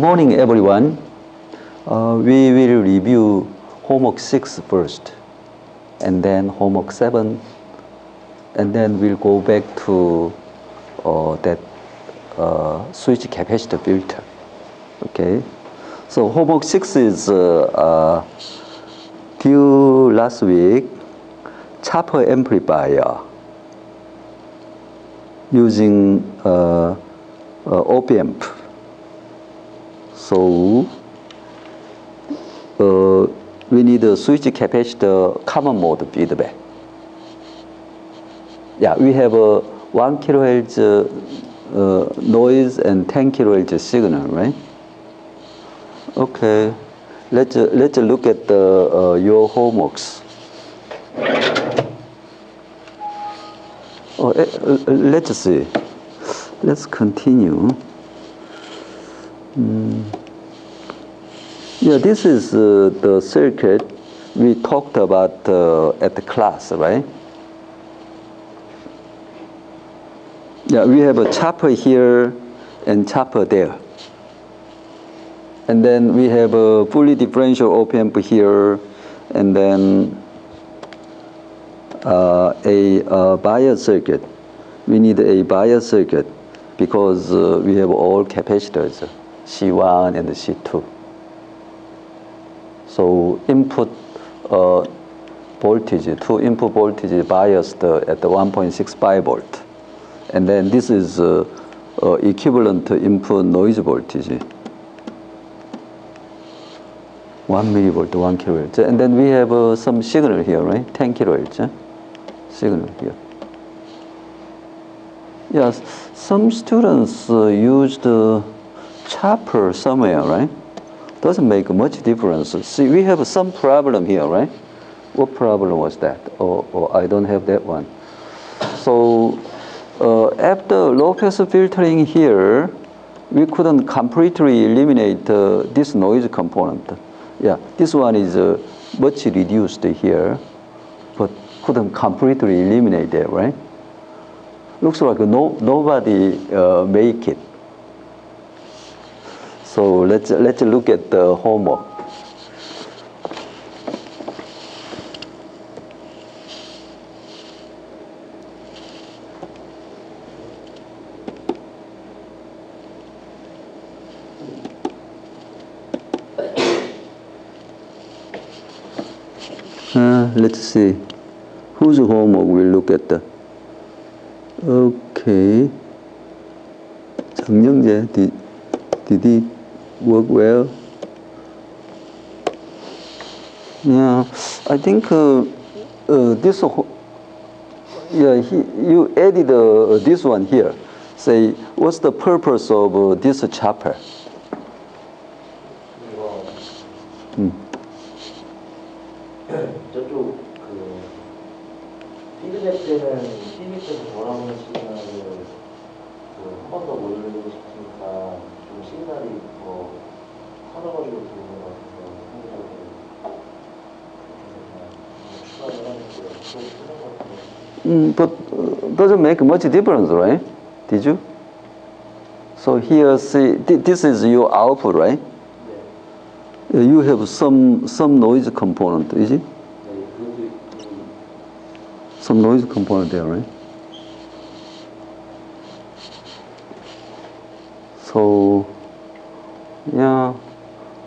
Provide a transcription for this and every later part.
Morning, everyone. Uh, we will review homework 6 first, and then homework 7, and then we'll go back to uh, that uh, switch capacitor filter. Okay. So homework 6 is uh, uh, due last week, chopper amplifier using uh, uh, op-amp. So uh, we need a switch capacitor common mode feedback. Yeah, we have a 1 kilohertz uh, noise and 10 kilohertz signal, right? Okay, let's, let's look at the, uh, your homeworks. Oh, uh, let's see. Let's continue. Mm. Yeah, this is uh, the circuit we talked about uh, at the class, right? Yeah, we have a chopper here and chopper there. And then we have a fully differential op-amp here, and then uh, a uh, bias circuit. We need a bias circuit because uh, we have all capacitors, C1 and C2. So input uh, voltage, two input voltage biased at the 1.65 volt. And then this is uh, uh, equivalent input noise voltage. 1 millivolt, 1 kilohertz. And then we have uh, some signal here, right? 10 kilohertz eh? signal here. Yes, some students uh, used uh, chopper somewhere, right? Doesn't make much difference. See, we have some problem here, right? What problem was that? Or, or I don't have that one. So uh, after low-pass filtering here, we couldn't completely eliminate uh, this noise component. Yeah, this one is uh, much reduced here, but couldn't completely eliminate that, right? Looks like no, nobody uh, make it. So let's, let's look at the homework. Uh, let's see. Whose homework we'll look at the. Okay. 장영재, did, did he work well? Yeah, I think uh, uh, this, yeah, he, you added uh, this one here. Say, what's the purpose of uh, this chopper? make much difference, right? Did you? So here, see, this is your output, right? You have some some noise component, is it? Some noise component there, right? So, yeah,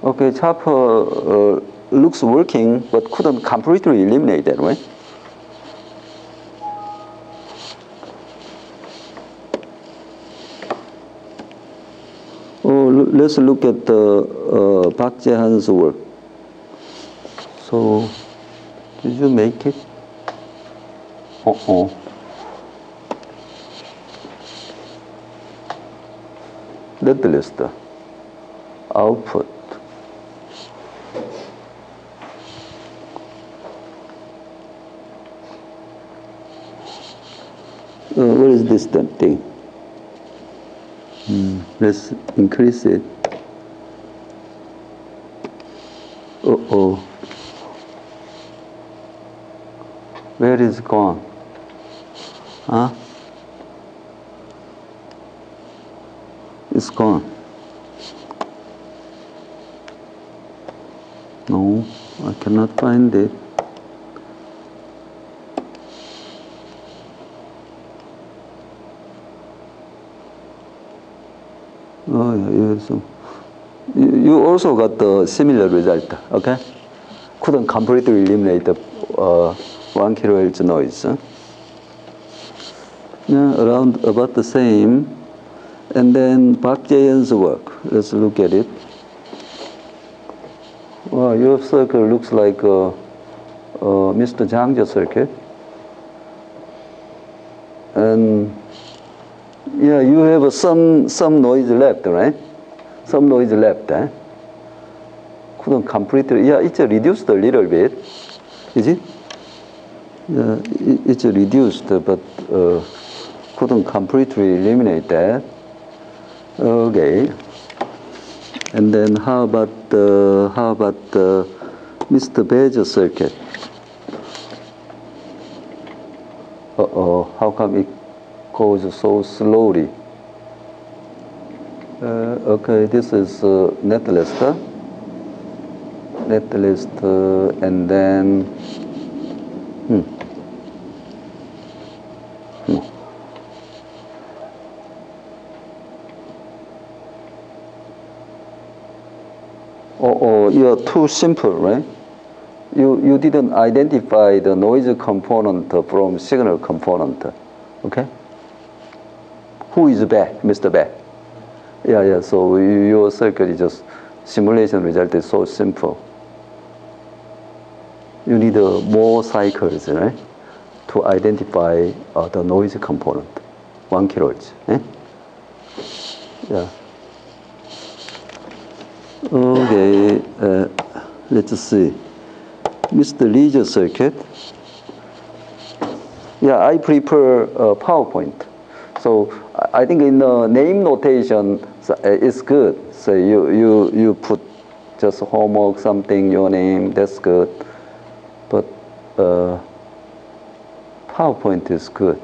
okay, chopper uh, looks working, but couldn't completely eliminate that, right? Let's look at the uh, Park Jae-han's work. So, did you make it? Uh-oh. Let list output. Uh, what is this thing? Hmm, let's increase it. Uh-oh. Where is gone? Huh? It's gone. No, I cannot find it. Oh, yeah, yes. You you also got the similar result, okay? Couldn't completely eliminate the uh, 1 kilohertz noise. huh? Yeah, around about the same. And then Park Jae-yeon's work, let's look at it. Your circle looks like uh, uh, Mr. Jang's circuit. And yeah, you have some some noise left, right? Some noise left, eh? Couldn't completely. Yeah, it's uh, reduced a little bit. Is it? It- it's reduced, but uh, couldn't completely eliminate that. Okay. And then how about the how about the Mr. Beja circuit? Uh oh, how come it goes so slowly? Uh, okay, this is uh, netlist, huh? netlist, uh, and then hmm. Hmm. Oh, oh, you're too simple, right? You, you didn't identify the noise component from signal component, okay? Who is Beck, Mr. Beck? Yeah, yeah, so your circuit is just simulation result is so simple. You need uh, more cycles, right? To identify uh, the noise component, one kilohertz. Eh? Yeah. Okay, uh, let's see. Mr. Leisure circuit. Yeah, I prefer uh, PowerPoint. So I think in the name notation, so, uh, it's good. So you, you, you put just homework something, your name, that's good. But uh, PowerPoint is good.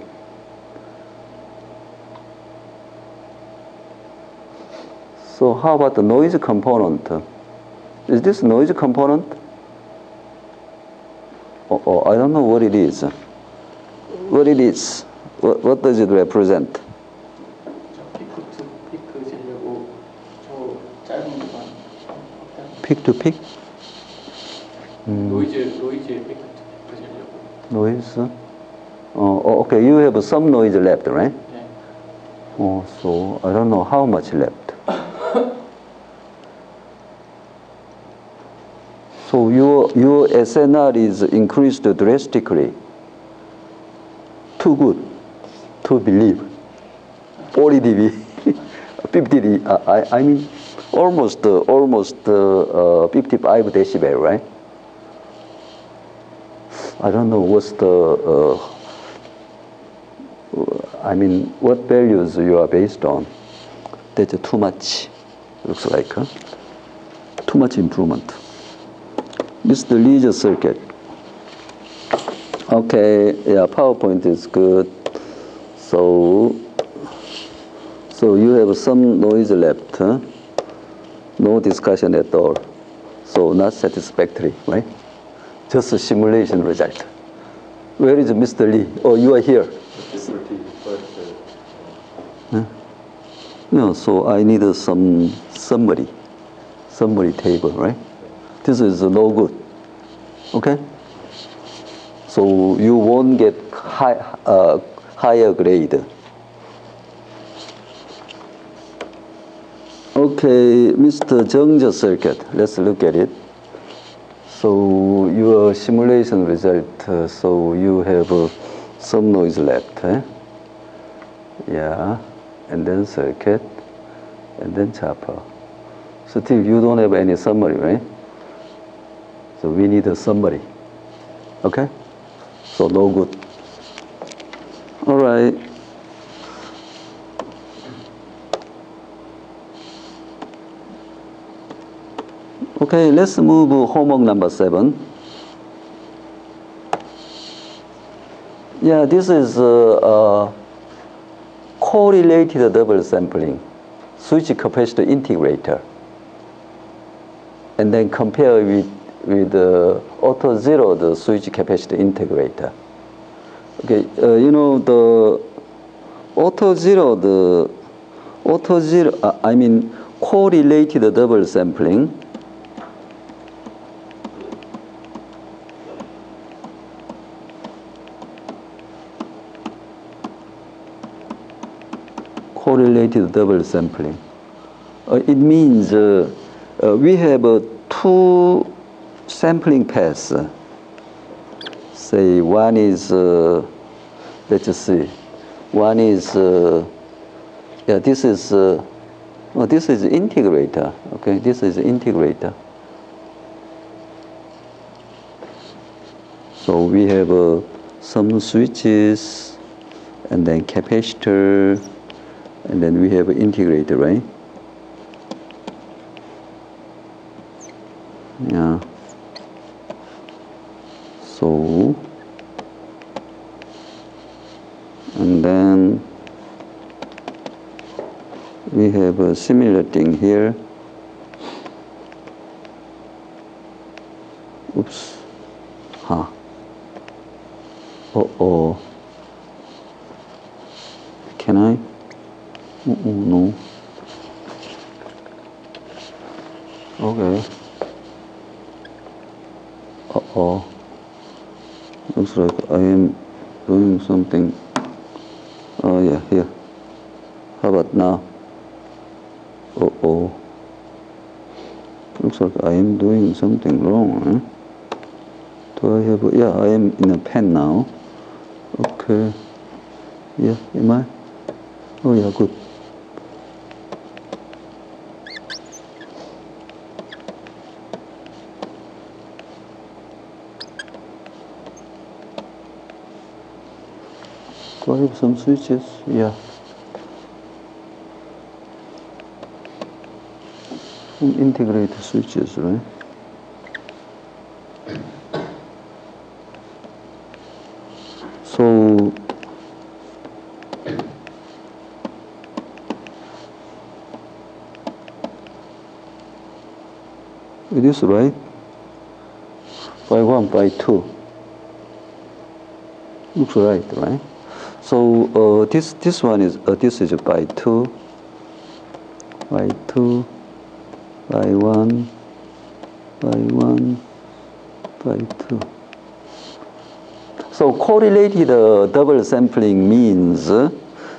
So how about the noise component? Is this noise component? Oh, oh, I don't know what it is. What it is? What, what does it represent? pick to pick. Mm. Noise, noise, pick. Noise. Oh, okay. You have some noise left, right? Yeah. Oh, so I don't know how much left. so your your SNR is increased drastically. Too good to believe. 40 dB, 50 dB. I I mean almost uh, almost uh, uh, 55 decibel, right? I don't know what's the uh, I mean, what values you are based on? That's too much, looks like. Huh? Too much improvement. This is the Leisure circuit. Okay, yeah, PowerPoint is good. So, so you have some noise left, huh? No discussion at all. So not satisfactory, right? Just a simulation result. Where is Mr. Lee? Oh, you are here. But. No, so I need uh, some summary, summary table, right? This is no good. Okay? So you won't get high, uh, higher grade. Okay, Mr. Jungja circuit, let's look at it. So your simulation result, uh, so you have uh, some noise left, eh? Yeah, and then circuit, and then chopper. Still, you don't have any summary, right? So we need a summary. Okay? So no good. All right. Okay, let's move to homework number seven. Yeah, this is uh, uh, correlated double sampling, switch capacitor integrator, and then compare with with the auto zero the switch capacitor integrator. Okay, uh, you know the auto zero the auto zero uh, I mean correlated double sampling. Correlated double sampling. Uh, it means uh, uh, we have two sampling paths. Say one is, let's see, one is, yeah, this is, oh, this is integrator. Okay, this is integrator. So we have uh, some switches, and then capacitor, and then we have an integrator, right? Yeah. So, and then we have a similar thing here. Oops. Huh. Uh oh. Can I? Uh oh, no. Okay. Uh-oh. Looks like I am doing something. Oh yeah, here. How about now? Uh-oh. Looks like I am doing something wrong? Do I have, yeah, I am in a pen now. Okay. Yeah, am I? Oh yeah, good. Some switches? Yeah. Some integrated switches, right? So it is right by one by two looks right right so uh, this this one is uh, this is phi two phi two phi one phi one phi two. So correlated uh, double sampling means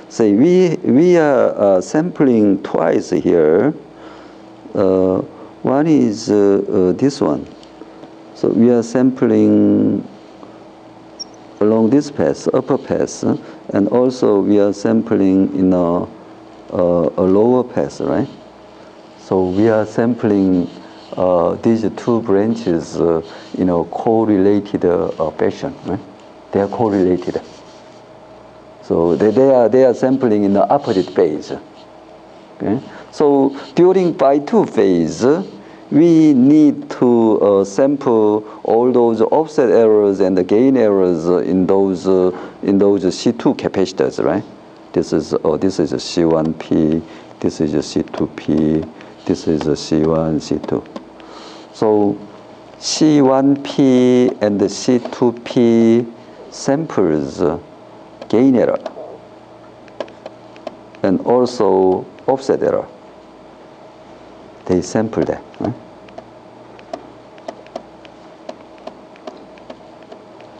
say we we are uh, sampling twice here. Uh, one is this one. So we are sampling along this path, upper path, and also we are sampling in a, uh, a lower path, right? So we are sampling uh, these two branches uh, in a correlated uh, fashion, right? They are correlated. So they, they, are, they are sampling in the opposite phase. Okay? So during phi two phase, we need to uh, sample all those offset errors and the gain errors in those uh, in those C2 capacitors, right? This is oh, this is a C1P, this is a C2P, this is a C1, C2. So C1P and the C2P samples uh, gain error and also offset error they sample that. Right?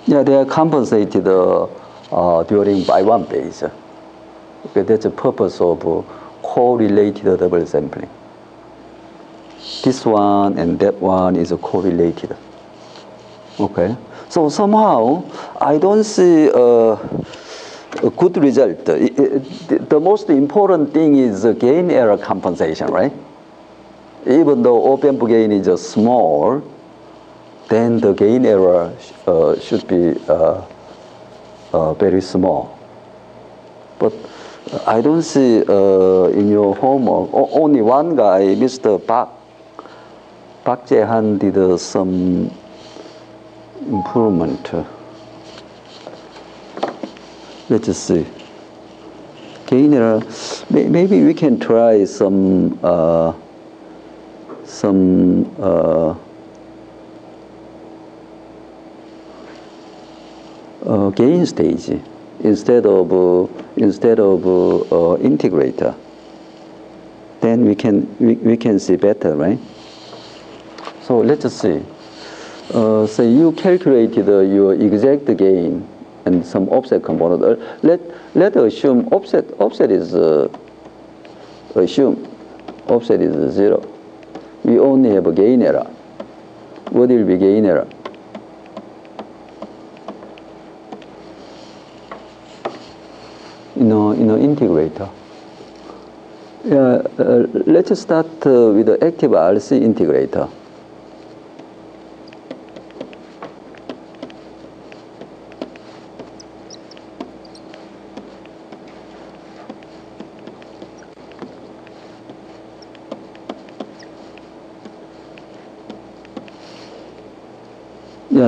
Yeah, they are compensated uh, uh, during phi one base. Okay, that's the purpose of uh, correlated double sampling. This one and that one is correlated. Okay, so somehow I don't see a, a good result. It, it, the most important thing is gain error compensation, right? Even though op-amp gain is uh, small, then the gain error uh, should be uh, uh very small. But I don't see uh, in your homework, only one guy, Mr. Park, Park Jae-han did some improvement. Let's see. Gain error, maybe we can try some some uh, uh, gain stage instead of uh, instead of uh, integrator. Then we can we, we can see better, right? So let's see. Uh, say you calculated uh, your exact gain and some offset component. let let assume offset offset is assume offset is zero. We only have a gain error. What will be gain error? You know, you know, integrator. Yeah, uh, let's start uh, with the active RC integrator.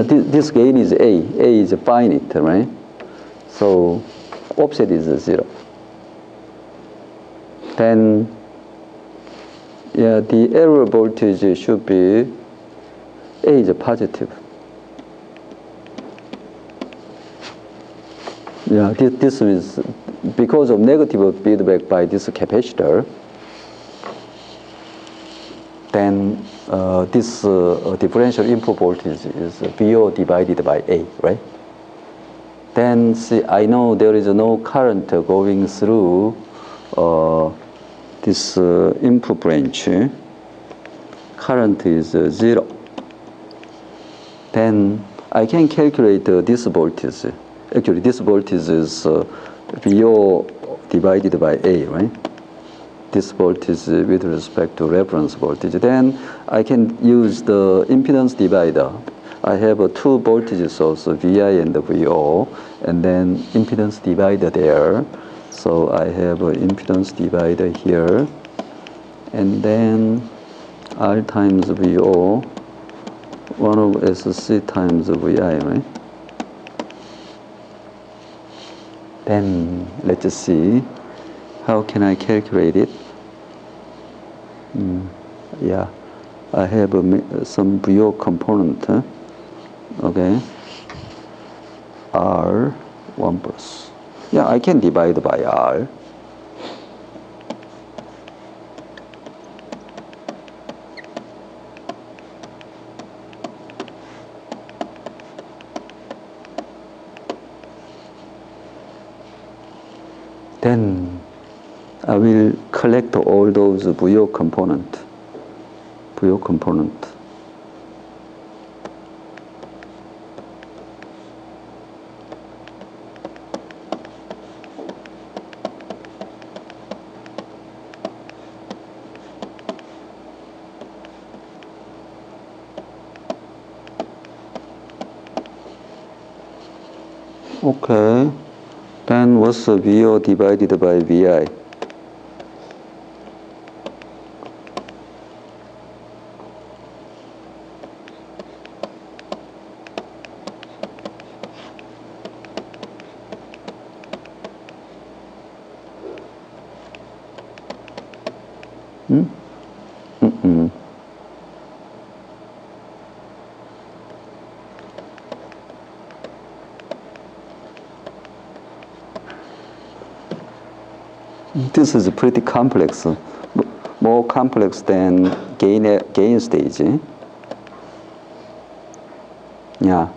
This, this gain is A. A is finite, right? So offset is zero. Then, yeah, the error voltage should be A is positive. Yeah, this, this is because of negative feedback by this capacitor. Then uh, this uh, differential input voltage is VO divided by A, right? Then see, I know there is no current going through uh, this uh, input branch. Current is uh, zero. Then I can calculate uh, this voltage. Actually, this voltage is uh, VO divided by A, right? This voltage uh, with respect to reference voltage. Then I can use the impedance divider. I have a two voltage source, VI and VO, and then impedance divider there. So I have an impedance divider here, and then R times VO, 1 over SC times VI, right? Then let's see, how can I calculate it? Yeah, I have a, some VO component, huh? okay? R 1 plus. Yeah, I can divide by R. Then I will collect all those VO component. VO component. Okay. Then what's the VO divided by VI? Hmm? Mm-mm. This is pretty complex, more complex than gain, gain stage. Yeah.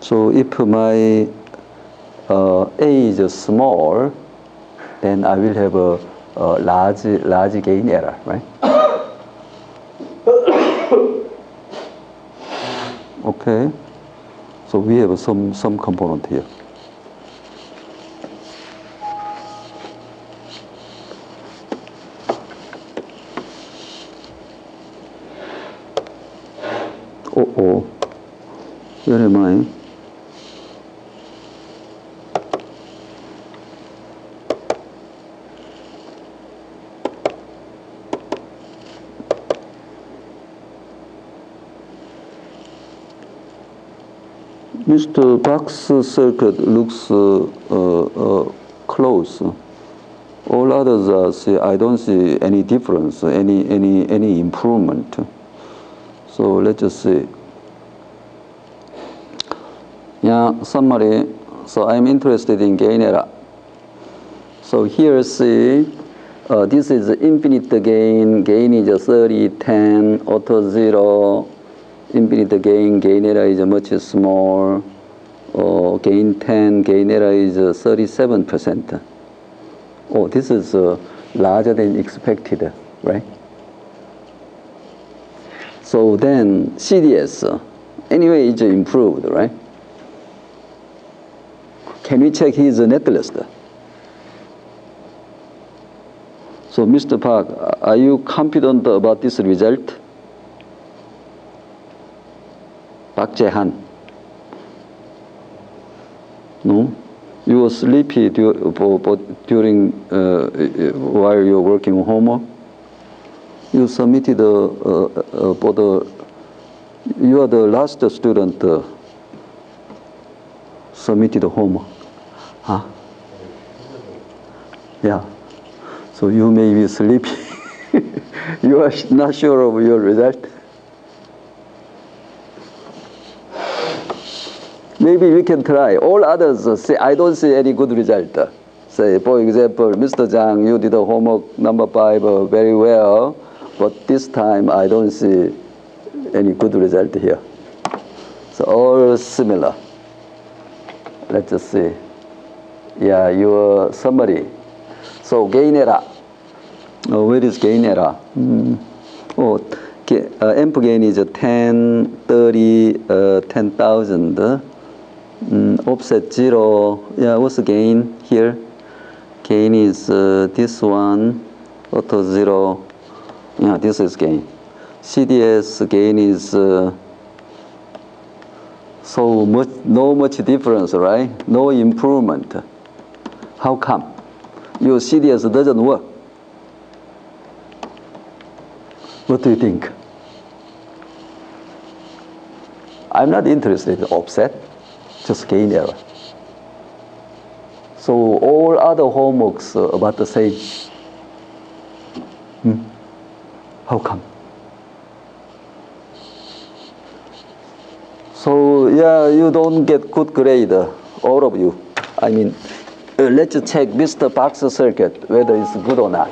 So if my uh, A is small, then I will have a, a large, large gain error, right? Okay. So we have some, some component here. Oh, oh. Where am I? Mr. Box circuit looks uh, uh, uh, close. All others, uh, I don't see any difference, any, any, any improvement. So let's just see. Yeah, summary. So I'm interested in gain error. So here see, uh, this is infinite gain. Gain is 30, 10, auto 0. Infinite gain, gain error is much small. Uh, gain 10, gain error is 37%. Oh, this is uh, larger than expected, right? So then CDS, anyway, it's improved, right? Can we check his net list? So, Mr. Park, are you confident about this result? Park Jae-han? No? You were sleepy during uh, while you're working homework. You submitted uh, uh, for the. You are the last student uh, submitted homework. Huh? Yeah. So you may be sleepy. you are not sure of your result. Maybe we can try. All others uh, say, I don't see any good result. Uh, Say, for example, Mr. Zhang, you did the homework number five uh, very well, but this time I don't see any good result here. So all similar. Let's just see. Yeah, your summary. So gain error. Uh, where is gain error? Hmm. Oh, uh, amp gain is 10, 30, uh, 10,000. Offset zero. Yeah, what's the gain here? Gain is uh, this one, auto zero. Yeah, this is gain. CDS gain is uh, so much, no much difference, right? No improvement. How come? Your CDS doesn't work. What do you think? I'm not interested in offset, just gain error. So all other homeworks about the same. Hmm? How come? So yeah, you don't get good grade, all of you. I mean, uh, let's check Mr. Box circuit whether it's good or not.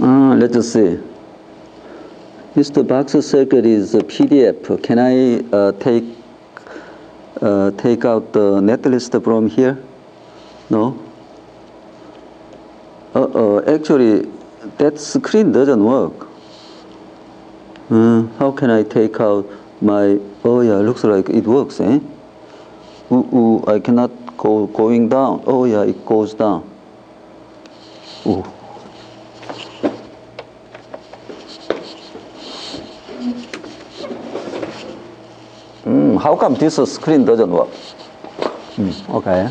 Uh, let's see. Mr. Box circuit is a PDF. Can I uh, take uh, take out the net list from here? No. Uh, uh, actually, that screen doesn't work. Uh, how can I take out my? Oh yeah, looks like it works, eh? Ooh, ooh, I cannot go going down. Oh yeah, it goes down. Ooh. Mm, how come this screen doesn't work? Mm, okay.